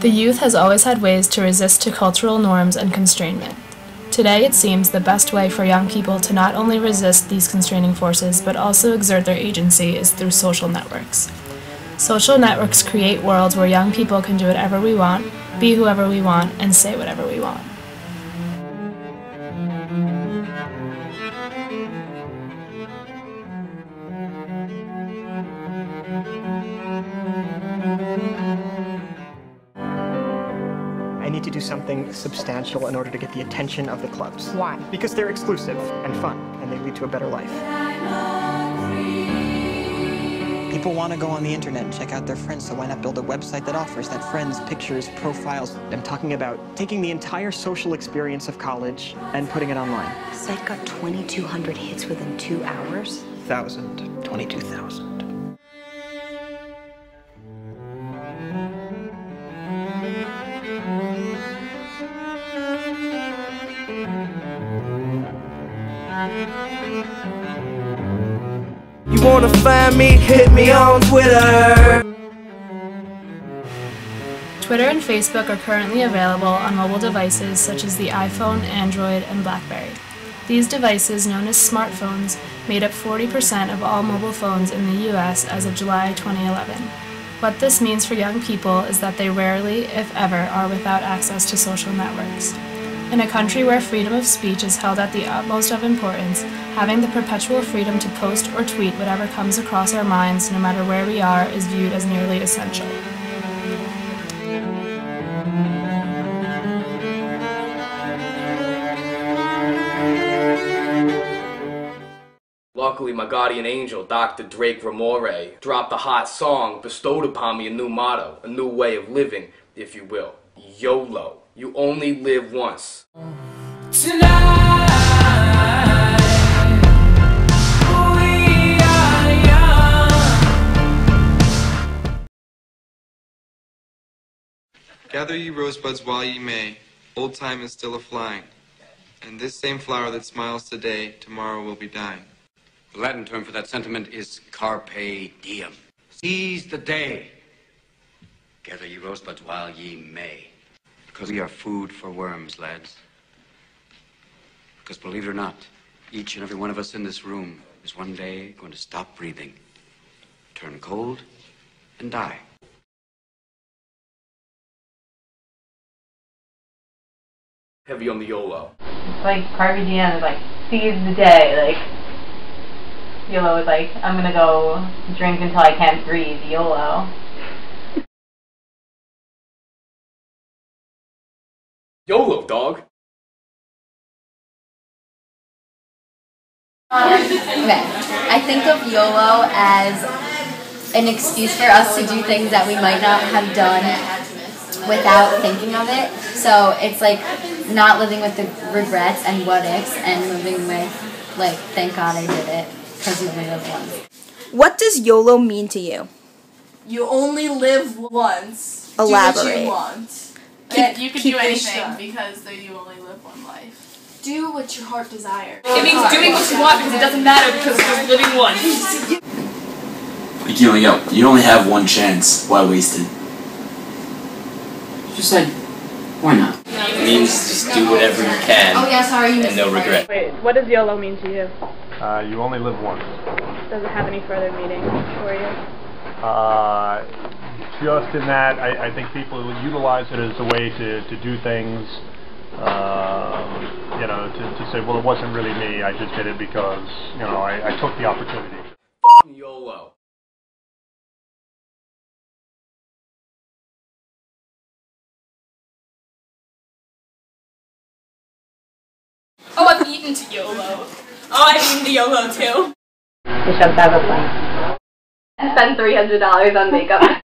The youth has always had ways to resist to cultural norms and constrainment. Today, it seems the best way for young people to not only resist these constraining forces but also exert their agency is through social networks. Social networks create worlds where young people can do whatever we want, be whoever we want, and say whatever we want. Something substantial in order to get the attention of the clubs. Why? Because they're exclusive and fun, and they lead to a better life. People want to go on the internet and check out their friends, so why not build a website that offers that friends, pictures, profiles? I'm talking about taking the entire social experience of college and putting it online. Site got 2,200 hits within two hours. Thousand, 22,000. Find me? Hit me on Twitter. Twitter and Facebook are currently available on mobile devices such as the iPhone, Android, and Blackberry. These devices, known as smartphones, made up 40% of all mobile phones in the US as of July 2011. What this means for young people is that they rarely, if ever, are without access to social networks. In a country where freedom of speech is held at the utmost of importance, having the perpetual freedom to post or tweet whatever comes across our minds, no matter where we are, is viewed as nearly essential. Luckily, my guardian angel, Dr. Drake Ramoray, dropped a hot song, bestowed upon me a new motto, a new way of living, if you will. YOLO. You only live once. Tonight. Gather ye rosebuds while ye may, old time is still a flying. And this same flower that smiles today, tomorrow will be dying. The Latin term for that sentiment is carpe diem. Seize the day. Gather ye rosebuds while ye may. Because we are food for worms, lads. Because believe it or not, each and every one of us in this room is one day going to stop breathing, turn cold, and die. Heavy on the YOLO. It's like Carpe Diem is like seize the day. Like YOLO is like I'm gonna go drink until I can't breathe. YOLO. YOLO, dog. Okay, I think of YOLO as an excuse for us to do things that we might not have done without thinking of it. So it's like not living with the regrets and what ifs and living with, like, thank God I did it because you only live once. What does YOLO mean to you? You only live once. Do Elaborate. What you. Keep- you can keep do anything because though you only live one life. Do what your heart desires. It means doing what you want because it doesn't matter because you're living one. Like, you yo, you only have one chance. Why waste it? Just said, why not? It means just do whatever you can. Oh, yeah, sorry, you And no regret. Wait, what does YOLO mean to you? Uh, you only live once. Does it have any further meaning for you? Uh, just in that, I, I think people utilize it as a way to, to do things, um, you know, to, to say, well, it wasn't really me, I just did it because, you know, I, I took the opportunity. Fucking YOLO. Oh, I've eaten to YOLO. Oh, I've eaten to YOLO too. Bishop Douglas. Spend three hundred dollars on makeup.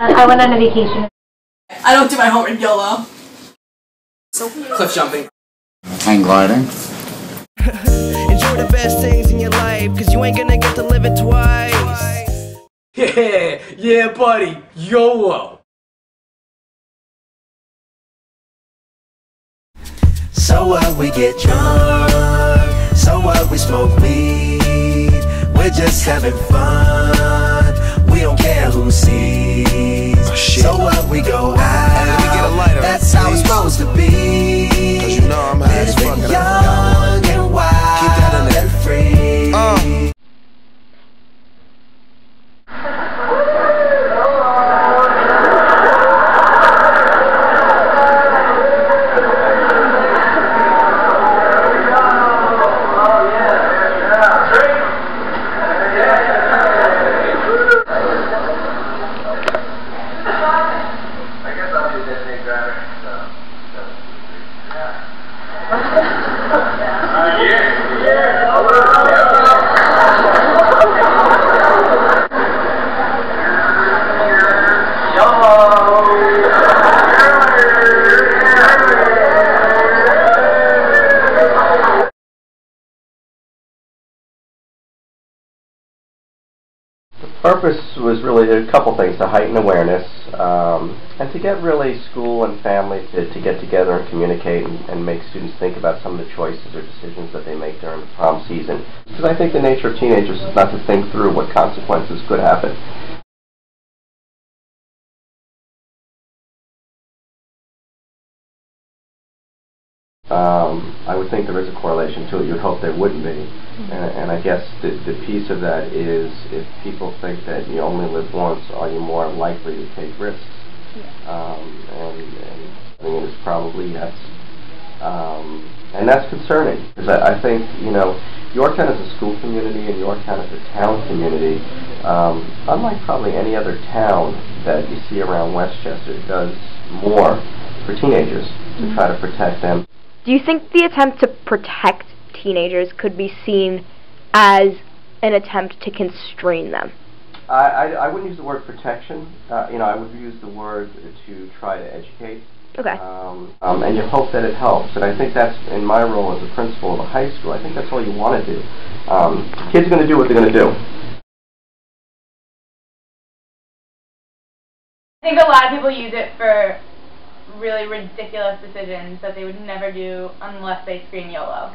Uh, I went on a vacation. I don't do my homework YOLO. So Cliff jumping. Hang gliding. Enjoy the best things in your life, cause you ain't gonna get to live it twice. Yeah, yeah, buddy. YOLO. So what we get drunk, so what we smoke weed, we're just having fun, we don't care who sees. So what we go out, that's how it's supposed to be. Cause you know I'm high as fuck. Purpose was really a couple things to heighten awareness um, and to get really school and family to, to get together and communicate and, and make students think about some of the choices or decisions that they make during the prom season. Because I think the nature of teenagers is not to think through what consequences could happen. Um, I would think there is a correlation to it. You'd hope there wouldn't be. And, and I guess the, the piece of that is if people think that you only live once, are you more likely to take risks? Um, and, and I think it is probably yes. Um, and that's concerning because I, I think, you know, Yorktown is a school community and Yorktown is a town community. Um, unlike probably any other town that you see around Westchester, does more for teenagers to try to protect them. Do you think the attempt to protect teenagers could be seen as an attempt to constrain them? I, I, I wouldn't use the word protection. Uh, you know, I would use the word to try to educate. Okay. Um, um, and you hope that it helps. And I think that's, in my role as a principal of a high school, I think that's all you want to do. Um, kids are going to do what they're going to do. I think a lot of people use it for really ridiculous decisions that they would never do unless they scream YOLO.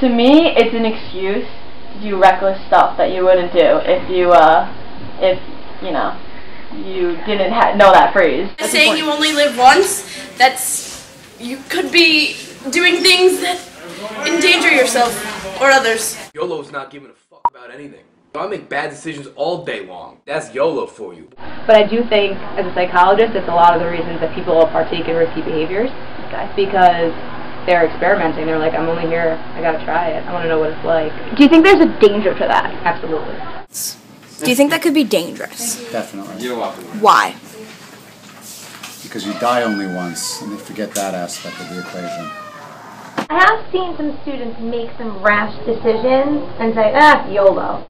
To me, it's an excuse to do reckless stuff that you wouldn't do if you, uh, if, you know, you didn't ha- know that phrase. saying you only live once, that's you could be doing things that endanger yourself or others. YOLO's not giving a fuck about anything. I make bad decisions all day long. That's YOLO for you. But I do think, as a psychologist, it's a lot of the reasons that people partake in repeat behaviors. Because they're experimenting. They're like, I'm only here. I gotta try it. I want to know what it's like. Do you think there's a danger to that? Absolutely. Do you think that could be dangerous? Definitely. You're welcome. Why? Because you die only once, and they forget that aspect of the equation. I have seen some students make some rash decisions and say, ah, YOLO.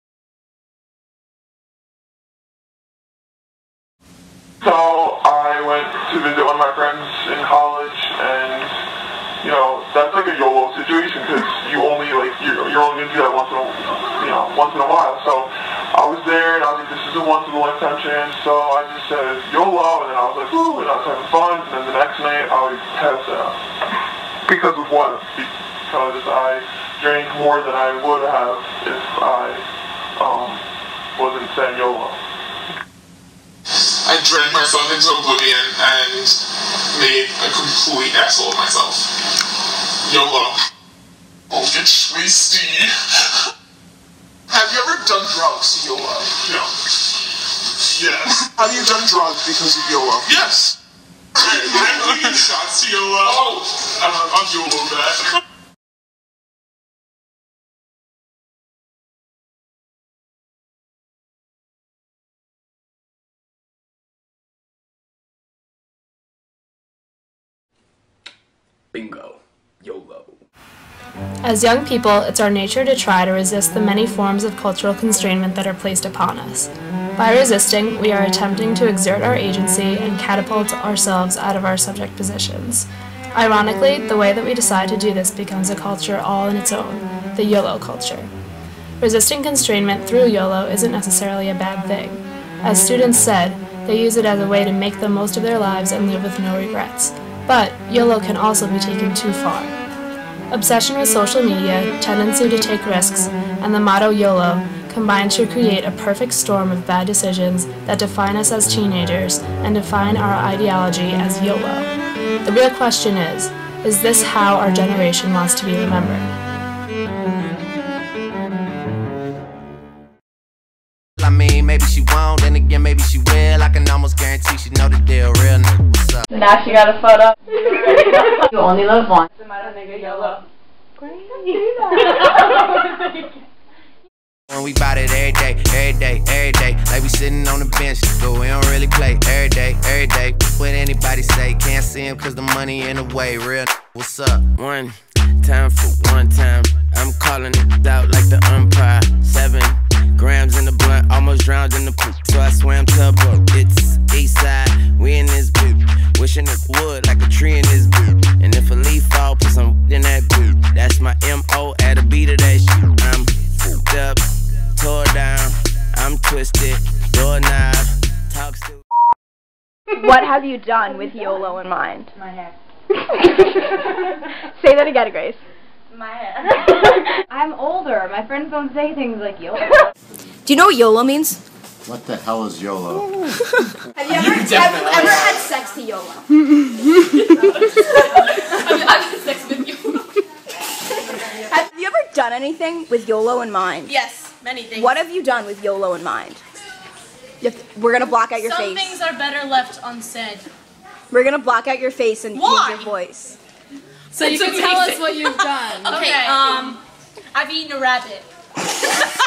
So I went to visit one of my friends in college, and you know that's like a YOLO situation because you only like you're, you're only gonna do that once in a you know once in a while. So I was there, and I was like, this is a once in a lifetime chance. So I just said YOLO, and then I was like, ooh, and I was having fun. And then the next night I was passed out because of what? Because I drank more than I would have if I um, wasn't saying YOLO. I drank myself into oblivion and made a complete asshole of myself. YOLO. I'll get twisty. Have you ever done drugs, YOLO? No. Yes. Have you done drugs because of YOLO? Yes. I'm taking shots, YOLO. Oh, I'm, I'm YOLO back. Bingo. YOLO. As young people, it's our nature to try to resist the many forms of cultural constrainment that are placed upon us. By resisting, we are attempting to exert our agency and catapult ourselves out of our subject positions. Ironically, the way that we decide to do this becomes a culture all in its own, the YOLO culture. Resisting constrainment through YOLO isn't necessarily a bad thing. As students said, they use it as a way to make the most of their lives and live with no regrets. But YOLO can also be taken too far. Obsession with social media, tendency to take risks, and the motto YOLO combine to create a perfect storm of bad decisions that define us as teenagers and define our ideology as YOLO. The real question is, is this how our generation wants to be remembered? Now she got a photo. You only live once. YOLO. When we bout it every day, every day, every day. Like we sitting on the bench, but we don't really play every day, every day. What anybody say, can't see him cause the money in the way. Real what's up? One time for one time. I'm calling it out like the umpire. Seven grams in the blunt, almost drowned in the poop. So I swam to a boat. It's east side, we in this boot. Wishing it would like a tree in this boot. And if a leaf fall, put some in that boot. That's my MO at a beat of that shit. I'm fucked up, tore down. I'm twisted, doorknob, talks to. what have you done with YOLO in mind? My hair. Say that again, Grace. My hair. I'm older. My friends don't say things like YOLO. Do you know what YOLO means? What the hell is YOLO? Have you ever, have you ever had sex to YOLO? I've had sex with you. have you ever done anything with YOLO in mind? Yes, many things. What have you done with YOLO in mind? To- we're gonna block out your Some face. things are better left unsaid. We're gonna block out your face and Why? use your voice. So you That's can tell us what you've done. Okay, um, I've eaten a rabbit.